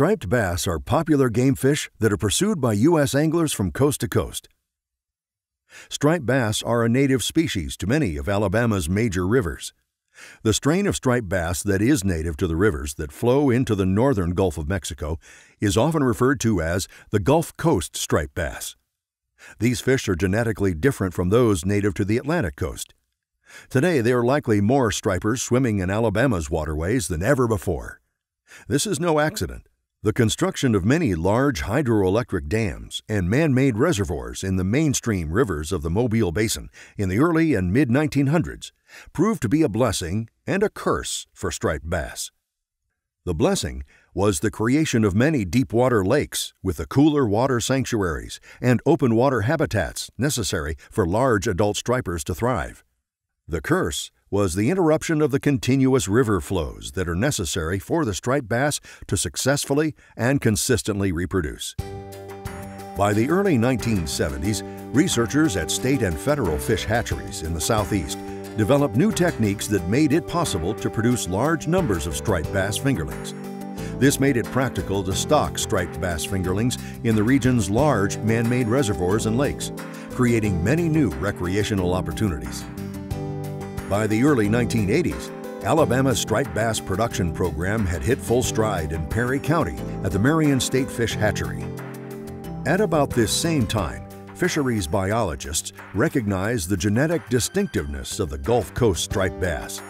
Striped bass are popular game fish that are pursued by U.S. anglers from coast to coast. Striped bass are a native species to many of Alabama's major rivers. The strain of striped bass that is native to the rivers that flow into the northern Gulf of Mexico is often referred to as the Gulf Coast striped bass. These fish are genetically different from those native to the Atlantic coast. Today, there are likely more stripers swimming in Alabama's waterways than ever before. This is no accident. The construction of many large hydroelectric dams and man made reservoirs in the mainstream rivers of the Mobile Basin in the early and mid 1900s proved to be a blessing and a curse for striped bass. The blessing was the creation of many deep water lakes with the cooler water sanctuaries and open water habitats necessary for large adult stripers to thrive. The curse was the interruption of the continuous river flows that are necessary for the striped bass to successfully and consistently reproduce. By the early 1970s, researchers at state and federal fish hatcheries in the southeast developed new techniques that made it possible to produce large numbers of striped bass fingerlings. This made it practical to stock striped bass fingerlings in the region's large man-made reservoirs and lakes, creating many new recreational opportunities. By the early 1980s, Alabama's striped bass production program had hit full stride in Perry County at the Marion State Fish Hatchery. At about this same time, fisheries biologists recognize the genetic distinctiveness of the Gulf Coast striped bass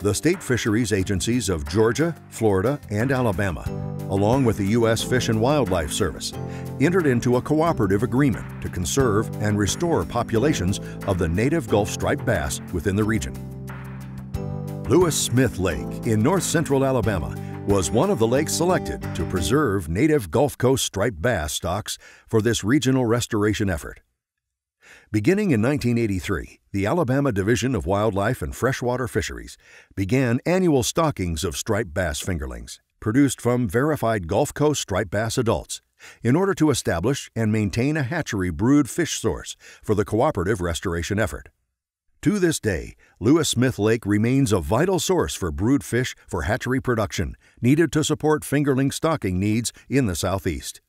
the state fisheries agencies of Georgia, Florida, and Alabama, along with the U.S. Fish and Wildlife Service, entered into a cooperative agreement to conserve and restore populations of the native Gulf striped bass within the region. Lewis Smith Lake in north central Alabama was one of the lakes selected to preserve native Gulf Coast striped bass stocks for this regional restoration effort. Beginning in 1983, the Alabama Division of Wildlife and Freshwater Fisheries began annual stockings of striped bass fingerlings, produced from verified Gulf Coast striped bass adults, in order to establish and maintain a hatchery brood fish source for the cooperative restoration effort. To this day, Lewis Smith Lake remains a vital source for brood fish for hatchery production needed to support fingerling stocking needs in the Southeast.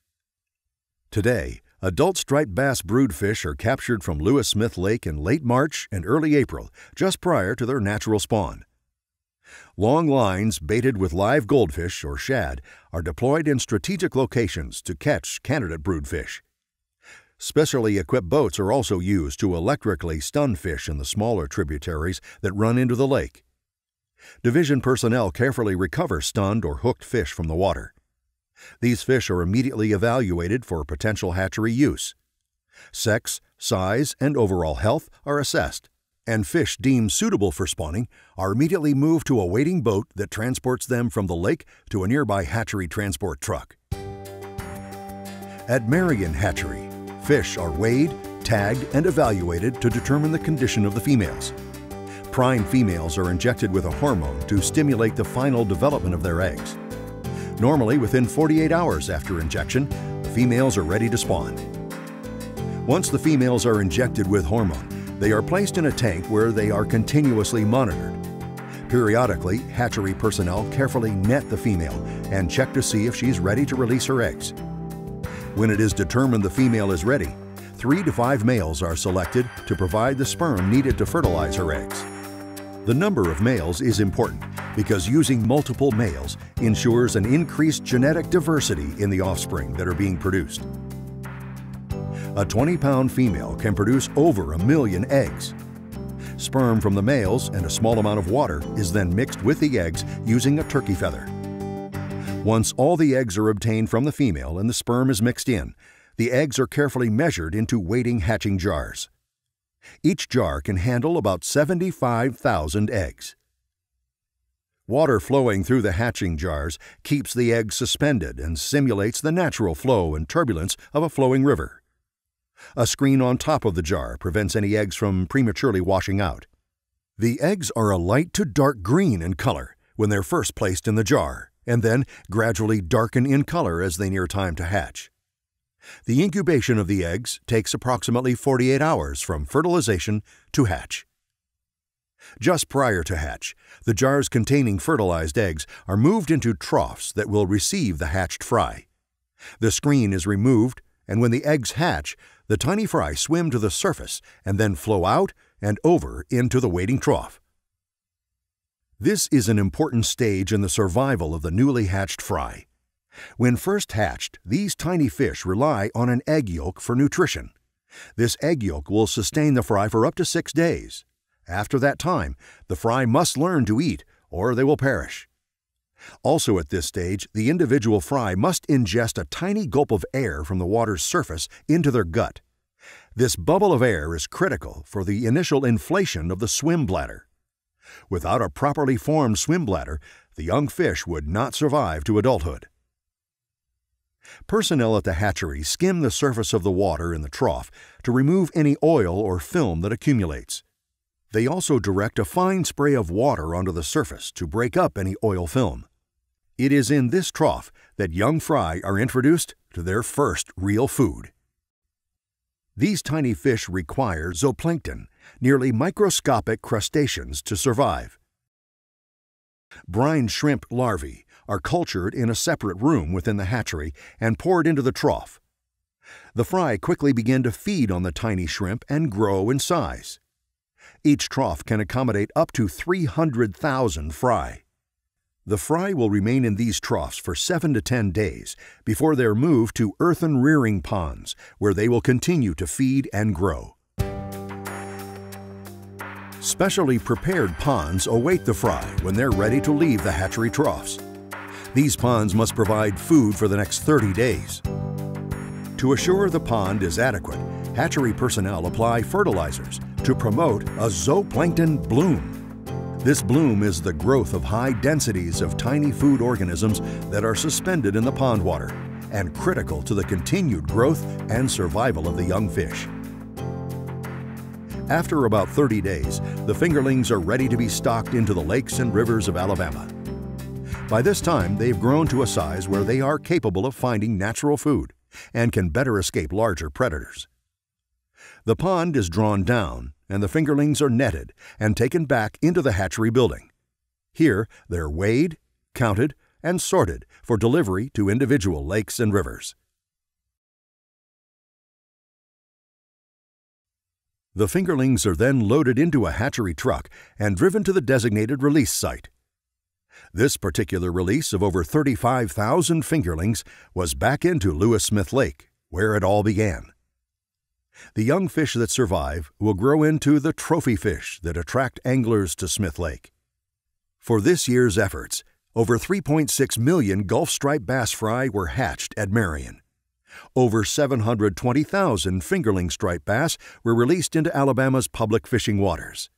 Today, Adult striped bass brood fish are captured from Lewis Smith Lake in late March and early April, just prior to their natural spawn. Long lines baited with live goldfish or shad are deployed in strategic locations to catch candidate broodfish. Specially equipped boats are also used to electrically stun fish in the smaller tributaries that run into the lake. Division personnel carefully recover stunned or hooked fish from the water. These fish are immediately evaluated for potential hatchery use. Sex, size, and overall health are assessed, and fish deemed suitable for spawning are immediately moved to a waiting boat that transports them from the lake to a nearby hatchery transport truck. At Marion Hatchery, fish are weighed, tagged, and evaluated to determine the condition of the females. Prime females are injected with a hormone to stimulate the final development of their eggs. Normally, within 48 hours after injection, the females are ready to spawn. Once the females are injected with hormone, they are placed in a tank where they are continuously monitored. Periodically, hatchery personnel carefully net the female and check to see if she's ready to release her eggs. When it is determined the female is ready, three to five males are selected to provide the sperm needed to fertilize her eggs. The number of males is important because using multiple males ensures an increased genetic diversity in the offspring that are being produced. A 20-pound female can produce over a million eggs. Sperm from the males and a small amount of water is then mixed with the eggs using a turkey feather. Once all the eggs are obtained from the female and the sperm is mixed in, the eggs are carefully measured into waiting hatching jars. Each jar can handle about 75,000 eggs. Water flowing through the hatching jars keeps the eggs suspended and simulates the natural flow and turbulence of a flowing river. A screen on top of the jar prevents any eggs from prematurely washing out. The eggs are a light to dark green in color when they're first placed in the jar, and then gradually darken in color as they near time to hatch. The incubation of the eggs takes approximately 48 hours from fertilization to hatch. Just prior to hatch, the jars containing fertilized eggs are moved into troughs that will receive the hatched fry. The screen is removed, and when the eggs hatch, the tiny fry swim to the surface and then flow out and over into the waiting trough. This is an important stage in the survival of the newly hatched fry. When first hatched, these tiny fish rely on an egg yolk for nutrition. This egg yolk will sustain the fry for up to six days. After that time, the fry must learn to eat or they will perish. Also, at this stage, the individual fry must ingest a tiny gulp of air from the water's surface into their gut. This bubble of air is critical for the initial inflation of the swim bladder. Without a properly formed swim bladder, the young fish would not survive to adulthood. Personnel at the hatchery skim the surface of the water in the trough to remove any oil or film that accumulates. They also direct a fine spray of water onto the surface to break up any oil film. It is in this trough that young fry are introduced to their first real food. These tiny fish require zooplankton, nearly microscopic crustaceans, to survive. Brine shrimp larvae are cultured in a separate room within the hatchery and poured into the trough. The fry quickly begin to feed on the tiny shrimp and grow in size. Each trough can accommodate up to 300,000 fry. The fry will remain in these troughs for 7 to 10 days before they're moved to earthen rearing ponds where they will continue to feed and grow. Specially prepared ponds await the fry when they're ready to leave the hatchery troughs. These ponds must provide food for the next 30 days. To assure the pond is adequate, hatchery personnel apply fertilizers to promote a zooplankton bloom. This bloom is the growth of high densities of tiny food organisms that are suspended in the pond water and critical to the continued growth and survival of the young fish. After about 30 days, the fingerlings are ready to be stocked into the lakes and rivers of Alabama. By this time, they've grown to a size where they are capable of finding natural food and can better escape larger predators. The pond is drawn down and the fingerlings are netted and taken back into the hatchery building. Here, they're weighed, counted, and sorted for delivery to individual lakes and rivers. The fingerlings are then loaded into a hatchery truck and driven to the designated release site. This particular release of over 35,000 fingerlings was back into Lewis Smith Lake, where it all began. The young fish that survive will grow into the trophy fish that attract anglers to Smith Lake. For this year's efforts, over 3.6 million Gulf striped bass fry were hatched at Marion. Over 720,000 fingerling striped bass were released into Alabama's public fishing waters.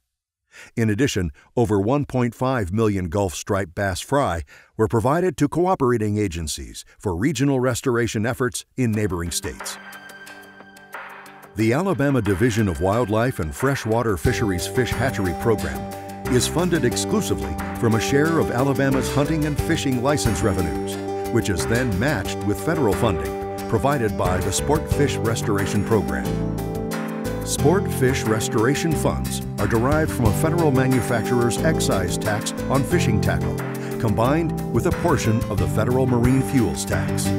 In addition, over 1.5 million Gulf striped bass fry were provided to cooperating agencies for regional restoration efforts in neighboring states. The Alabama Division of Wildlife and Freshwater Fisheries Fish Hatchery Program is funded exclusively from a share of Alabama's hunting and fishing license revenues, which is then matched with federal funding provided by the Sport Fish Restoration Program. Sport fish restoration funds are derived from a federal manufacturer's excise tax on fishing tackle, combined with a portion of the federal marine fuels tax.